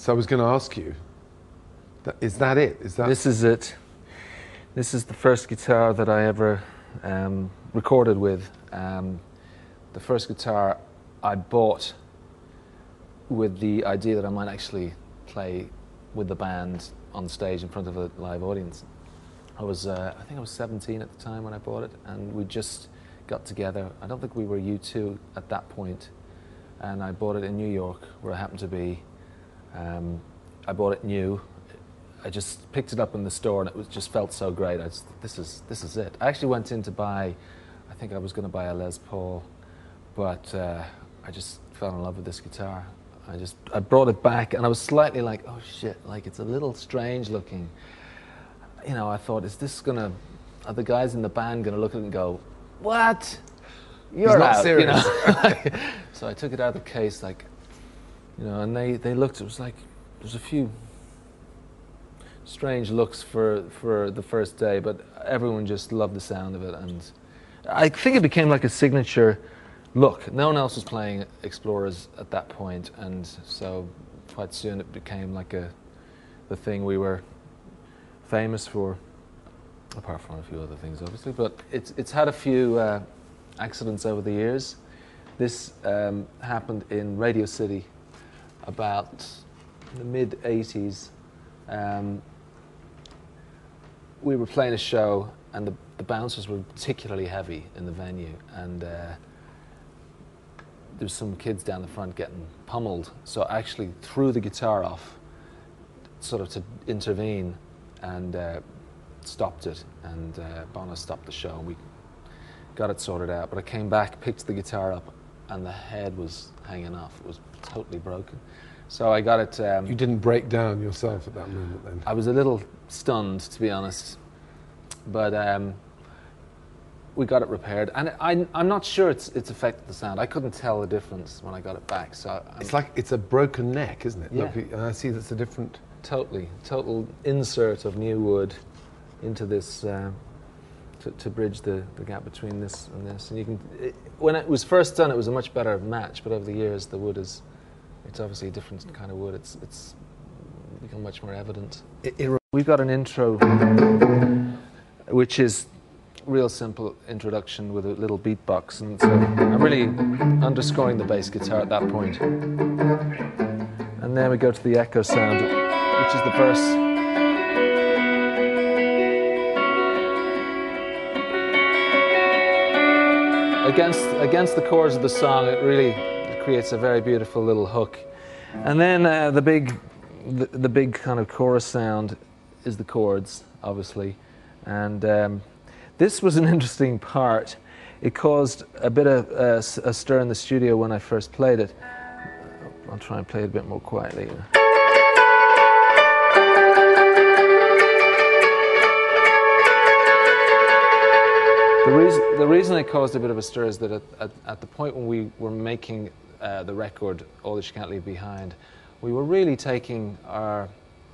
So I was going to ask you, is that it? Is that This is it. This is the first guitar that I ever um, recorded with. Um, the first guitar I bought with the idea that I might actually play with the band on stage in front of a live audience. I was, uh, I think I was 17 at the time when I bought it, and we just got together. I don't think we were U2 at that point, and I bought it in New York, where I happened to be. Um, I bought it new. I just picked it up in the store, and it was just felt so great. I just, this is this is it. I actually went in to buy. I think I was going to buy a Les Paul, but uh, I just fell in love with this guitar. I just I brought it back, and I was slightly like, oh shit, like it's a little strange looking. You know, I thought, is this gonna? Are the guys in the band gonna look at it and go, what? You're not out, serious. You know? so I took it out of the case, like, you know, and they, they looked. It was like there's a few strange looks for for the first day, but everyone just loved the sound of it, and I think it became like a signature look. No one else was playing Explorers at that point, and so quite soon it became like a the thing we were famous for, apart from a few other things, obviously. But it's it's had a few uh, accidents over the years. This um, happened in Radio City about the mid 80s. Um, we were playing a show, and the, the bouncers were particularly heavy in the venue, and uh, there was some kids down the front getting pummeled. So I actually threw the guitar off, sort of to intervene, and uh, stopped it. And uh, Bono stopped the show, and we got it sorted out. But I came back, picked the guitar up, and the head was hanging off. It was totally broken. So I got it. Um, you didn't break down yourself at that moment then? I was a little stunned, to be honest, but um, we got it repaired, and I, am not sure it's it's affected the sound. I couldn't tell the difference when I got it back. So I'm it's like it's a broken neck, isn't it? Yeah. Look, and I see that's a different. totally total insert of new wood into this. Uh, to, to bridge the, the gap between this and this, and you can. It, when it was first done, it was a much better match, but over the years, the wood is, it's obviously a different kind of wood. It's it's become much more evident. It, it, We've got an intro, which is real simple introduction with a little beatbox, and so I'm really underscoring the bass guitar at that point. And then we go to the echo sound, which is the verse. Against against the chords of the song, it really creates a very beautiful little hook. And then uh, the big the, the big kind of chorus sound is the chords, obviously. And um, this was an interesting part. It caused a bit of uh, a stir in the studio when I first played it. I'll try and play it a bit more quietly. The reason, the reason it caused a bit of a stir is that at, at, at the point when we were making uh, the record, All That You Can't Leave Behind, we were really taking our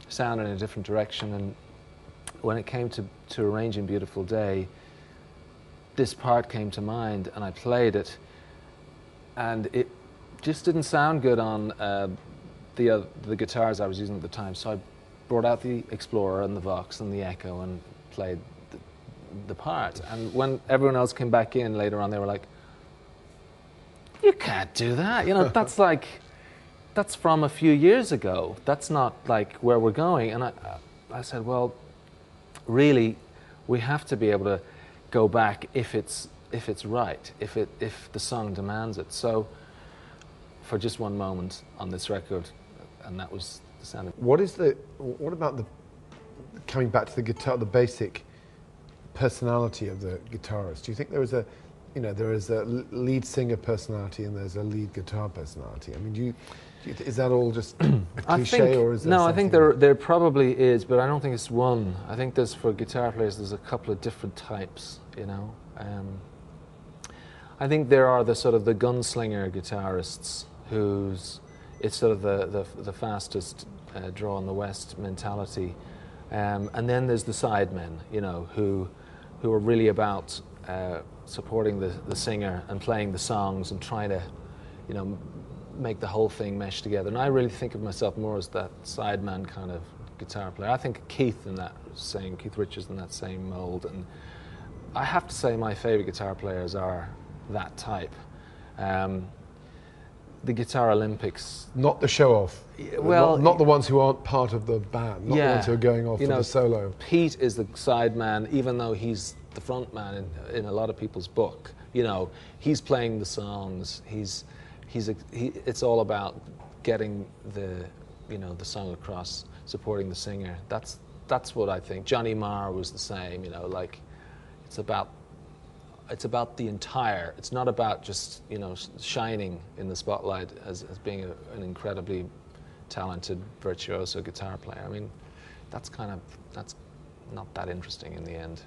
sound in a different direction. And when it came to, to arranging Beautiful Day, this part came to mind and I played it. And it just didn't sound good on uh, the, uh, the guitars I was using at the time. So I brought out the Explorer and the Vox and the Echo and played the, part. And when everyone else came back in later on, they were like, you can't do that. You know, that's like, that's from a few years ago. That's not like where we're going. And I, I said, well, really, we have to be able to go back if it's if it's right, if it if the song demands it. So, for just one moment on this record, and that was the sound. Of, what is the? What about the? Coming back to the guitar, the basic personality of the guitarist. Do you think there is a, you know, there is a lead singer personality and there's a lead guitar personality? I mean, do you, do you is that all just cliche think, or is there no, I think there there probably is, but I don't think it's one. I think there's for guitar players. There's a couple of different types. You know. Um, I think there are the sort of the gunslinger guitarists whose it's sort of the the, the fastest uh, draw in the West mentality, um, and then there's the sidemen, you know, who who are really about uh, supporting the, the singer and playing the songs and trying to, you know, make the whole thing mesh together. And I really think of myself more as that sideman kind of guitar player. I think Keith in that same Keith Richards in that same mold. And I have to say my favorite guitar players are that type. Um, the Guitar Olympics. Not the show off. well, not, not the ones who aren't part of the band. Not the Yeah. ones who are going off You for know, the solo. Pete is the sideman, even though he's the front man in, in a lot of people's book. You know, he's playing the songs. He's, he's a, he, it's all about getting the, you know, the song across, supporting the singer. That's, that's what I think. Johnny Marr was the same. You know, like, it's about, it's about the entire. It's not about just you know shining in the spotlight as, as being a, an incredibly talented virtuoso guitar player. I mean, that's kind of that's not that interesting in the end.